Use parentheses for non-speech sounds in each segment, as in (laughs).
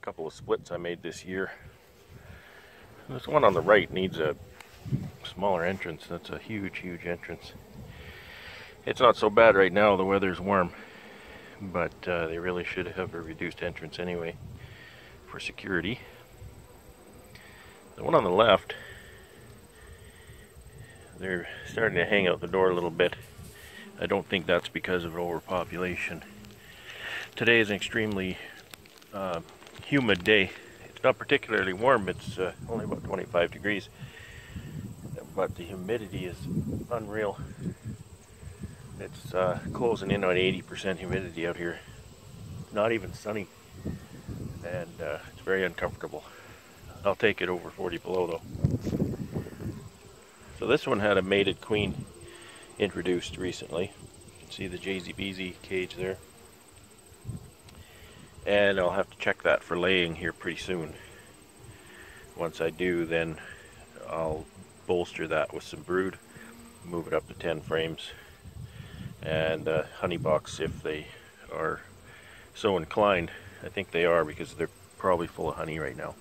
couple of splits I made this year. This one on the right needs a smaller entrance. That's a huge, huge entrance. It's not so bad right now, the weather's warm, but uh, they really should have a reduced entrance anyway for security. The one on the left, they're starting to hang out the door a little bit. I don't think that's because of overpopulation. Today is an extremely uh, humid day. It's not particularly warm, it's uh, only about 25 degrees, but the humidity is unreal. It's uh, closing in on 80% humidity out here. Not even sunny, and uh, it's very uncomfortable. I'll take it over 40 below though. So this one had a mated queen introduced recently. You can see the JZBZ cage there. And I'll have to check that for laying here pretty soon. Once I do, then I'll bolster that with some brood, move it up to 10 frames, and a honey box if they are so inclined. I think they are because they're probably full of honey right now.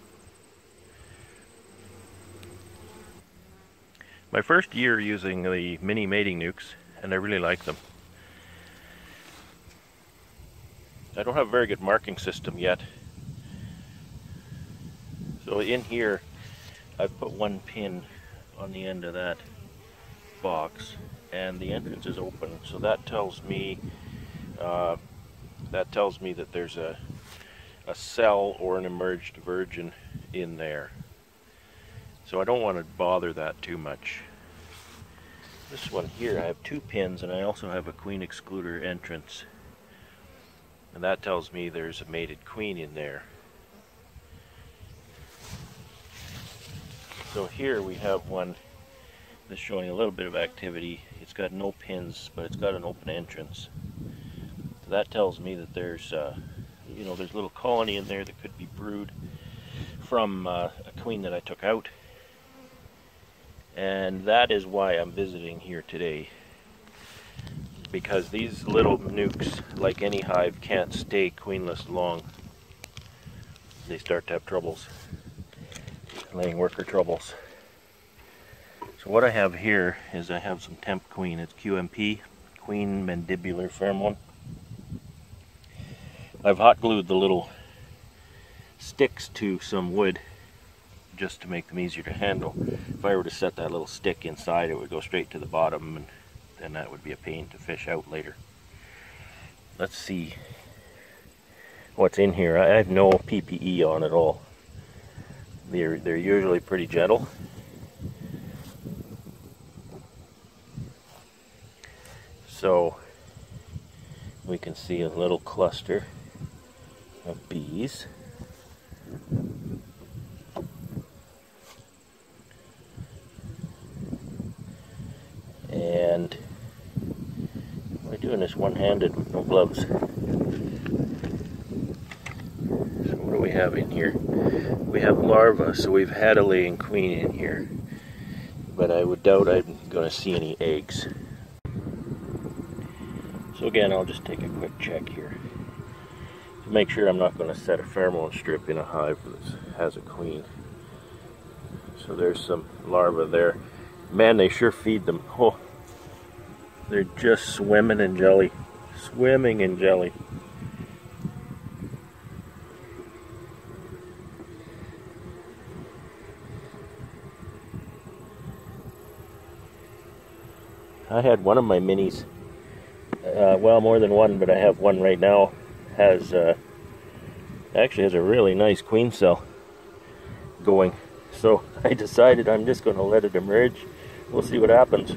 my first year using the mini mating nucs and I really like them. I don't have a very good marking system yet. So in here I've put one pin on the end of that box and the entrance is open so that tells me uh, that tells me that there's a a cell or an emerged virgin in there so I don't want to bother that too much. This one here, I have two pins and I also have a queen excluder entrance. And that tells me there's a mated queen in there. So here we have one that's showing a little bit of activity. It's got no pins, but it's got an open entrance. So that tells me that there's, uh, you know, there's a little colony in there that could be brood from uh, a queen that I took out and that is why I'm visiting here today because these little nucs like any hive can't stay queenless long. They start to have troubles. Laying worker troubles. So what I have here is I have some temp queen. It's QMP queen mandibular pheromone. I've hot glued the little sticks to some wood just to make them easier to handle. If I were to set that little stick inside, it would go straight to the bottom, and then that would be a pain to fish out later. Let's see what's in here. I have no PPE on at all. They're, they're usually pretty gentle. So we can see a little cluster of bees. Doing this one-handed with no gloves. So what do we have in here? We have larvae, so we've had a laying queen in here. But I would doubt I'm going to see any eggs. So again, I'll just take a quick check here. To make sure I'm not going to set a pheromone strip in a hive that has a queen. So there's some larvae there. Man, they sure feed them. (laughs) Oh, they're just swimming in jelly. Swimming in jelly. I had one of my minis, uh, well more than one, but I have one right now, has, uh, actually has a really nice queen cell going. So (laughs) I decided I'm just going to let it emerge. We'll see what happens.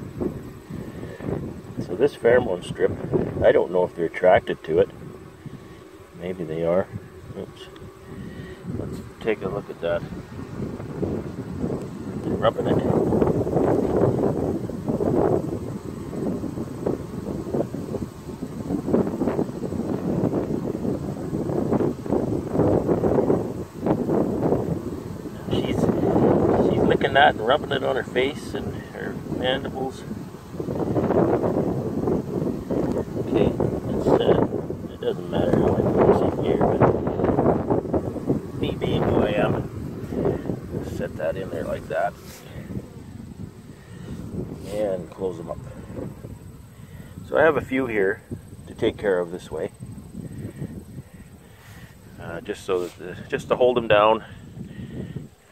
So this pheromone strip, I don't know if they're attracted to it. Maybe they are. Oops. Let's take a look at that. They're rubbing it. She's she's licking that and rubbing it on her face and her mandibles. doesn't matter how I put this in here, but in there like that. And close them up. So I have a few here to take care of this way. Uh, just so that the, just to hold them down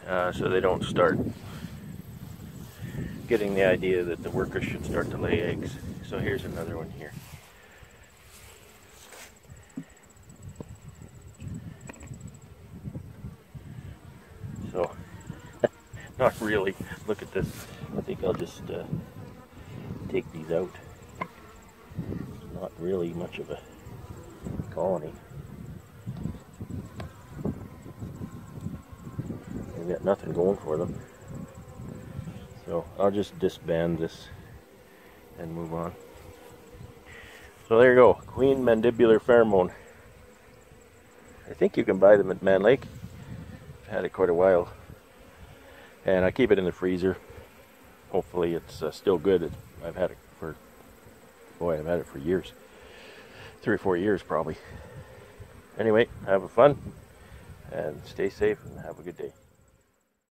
uh, so they don't start getting the idea that the workers should start to lay eggs. So here's another one here. So, not really. Look at this. I think I'll just uh, take these out. Not really much of a colony. They've got nothing going for them. So I'll just disband this and move on. So there you go, Queen Mandibular Pheromone. I think you can buy them at Mann Lake. I've had it quite a while. And I keep it in the freezer. Hopefully it's uh, still good. It's, I've had it for, boy, I've had it for years. Three or four years probably. Anyway, have a fun and stay safe and have a good day.